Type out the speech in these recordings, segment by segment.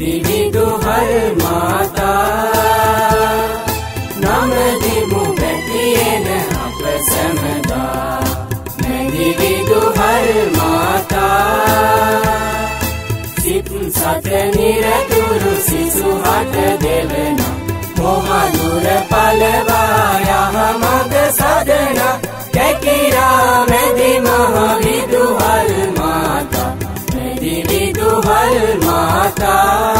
දිවිඩු හල් මාතා. නමදිමු පැටියෙන අප සැමදා. මැදිවිඩු හල් මාතා. සිත් සත නිරතුරු සිසුහට දෙවන මොහනුර පලවා යහමග සදන කැකිරා මැදි මහවිදුහල් මාතා. මැදිවිදුහල් මාතා.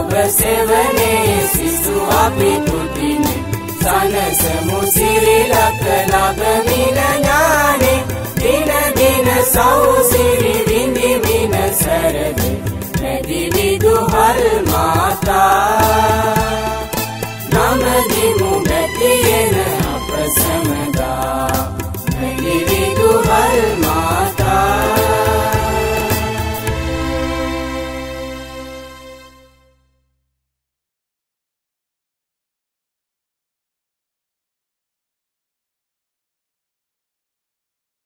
ඔබ සෙවනේ සිසු අපි තුතිනේ සනසමු සිරිලක ලබමින ඥානේ දින දින සෞසිරි විඳිමින සැරදේ මැදි විදුහල් මාතා